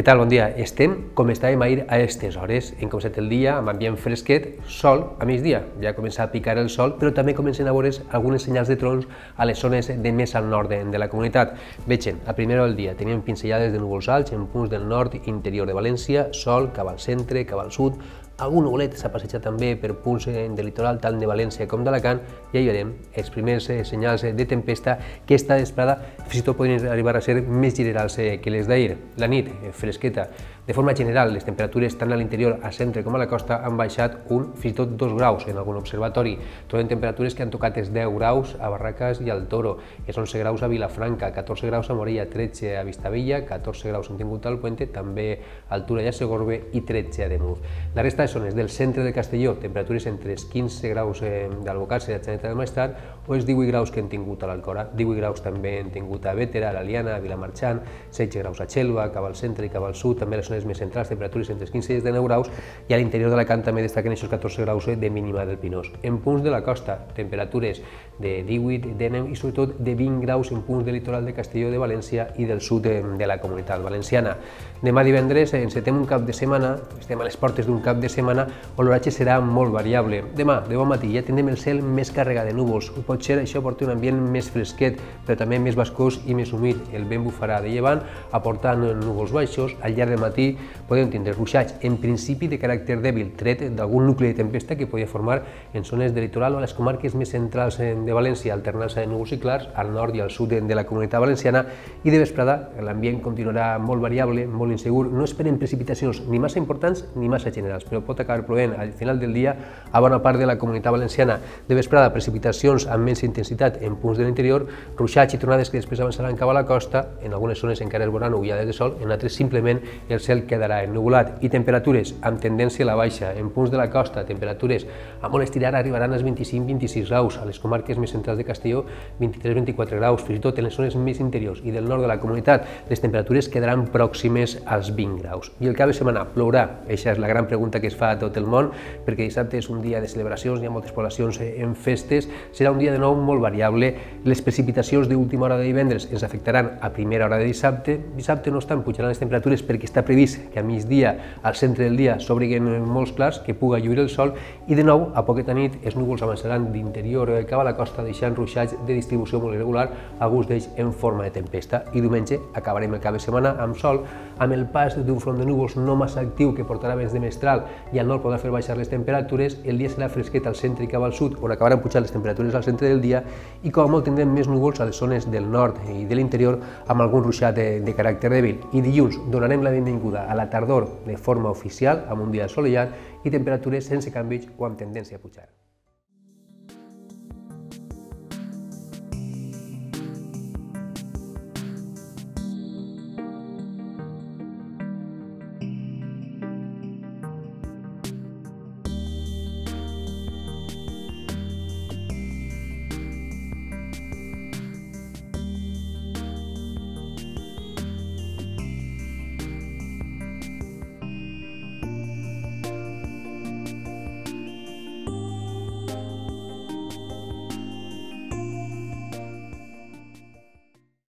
Què tal? Bon dia. Estem com estàvem ahir a aquestes hores. Hem començat el dia amb ambient fresquet, sol a migdia. Ja comença a picar el sol, però també comencen a veure's algunes senyals de trons a les zones de més al nord de, de la comunitat. Vegen, a primera del dia teníem pinzellades de núvols alts en punts del nord interior de València, sol cap al centre, cap al sud, algun nuvolet s'ha passejat també per punts eh, del litoral tant de València com d'Alacant i ahir veurem els primers eh, senyals de tempesta que esta vesprada fins i tot podrien arribar a ser més generals que les d'ahir. La nit, fresqueta, de forma general, les temperatures tant a l'interior, a centre com a la costa han baixat un, fins i tot dos graus en algun observatori. Trobem temperatures que han tocat els 10 graus a Barracas i al Toro, és 11 graus a Vilafranca, 14 graus a Morella, 13 a Vistavella, 14 graus han tingut al Puente, també a Altura i a Segorbe i 13 a Demuz. La resta de zones del centre de Castelló, temperatures entre els 15 graus eh, d'Albocàrcer i Atzeneta del Maestrat o els 18 graus que han tingut a l'Alcora. 18 graus també han tingut a Bétera, a l'Aliana, a Vilamarxant, 16 graus a Xelva, cap al centre i cap al sud, també les zones més centrals, temperatures entre els 15 i els 19 graus, i a l'interior de Alacant també destaquen aquests 14 graus de mínima del Pinós. En punts de la costa, temperatures de 18, de 9 i sobretot de 20 graus en punts del litoral de Castelló de València i del sud de, de la comunitat valenciana. Demà divendres encetem un cap de setmana, estem a les portes d'un cap de setmana on l'oratge serà molt variable. Demà, de bon matí, ja tindrem el cel més carregat de núvols. Potser això porta un ambient més fresquet, però també més bascós i més humit. El vent bufarà de llevant, aportant núvols baixos. Al llarg del matí podem tindre ruixats, en principi de caràcter dèbil, tret d'algun nucli de tempesta que podia formar en zones de litoral o a les comarques més centrals de València, alternant-se de núvols i clars al nord i al sud de la comunitat valenciana i de vesprada l'ambient continuarà molt variable, molt insegur. No esperem precipitacions ni massa importants ni massa generals, però pot acabar plovent al final del dia a bona part de la comunitat valenciana. De vesprada, precipitacions amb menys intensitat en punts de l'interior, ruixats i tornades que després avançaran cap a la costa, en algunes zones encara es veuran ullades de sol, en altres simplement el cel quedarà ennubulat i temperatures amb tendència a la baixa. En punts de la costa, temperatures a molt estirar arribaran als 25-26 graus, a les comarques més centrals de Castelló 23-24 graus, fins i tot en les zones més interiors i del nord de la comunitat les temperatures quedaran pròximes als 20 graus. I el cap de setmana plourà? Aquesta és la gran pregunta que es fa a tot el món, perquè dissabte és un dia de celebracions, hi ha moltes poblacions en festes, serà un dia de nou molt variable. Les precipitacions d'última hora de divendres ens afectaran a primera hora de dissabte. Dissabte no estan pujaran les temperatures perquè està previst que a migdia, al centre del dia, s'obriguen molts clars, que puga lluir el sol, i de nou, a poqueta nit, els núvols avançaran d'interior cap a la costa, deixant ruixats de distribució molt irregular, alguns d'ells en forma de tempesta. I diumenge acabarem el cap de setmana amb sol, amb el pas d'un front de núvols no massa actiu que portarà vents de mestral i al nord podrà fer baixar les temperatures, el dia serà fresquet al centre i cap al sud, on acabaran pujant les temperatures al centre del dia, i com a molt tindrem més núvols a les zones del nord i de l'interior amb algun ruixat de, de caràcter dèbil. I dilluns donarem la benvinguda a la tardor de forma oficial, amb un dia assolellat i temperatures sense canvis o amb tendència a pujar.